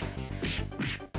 you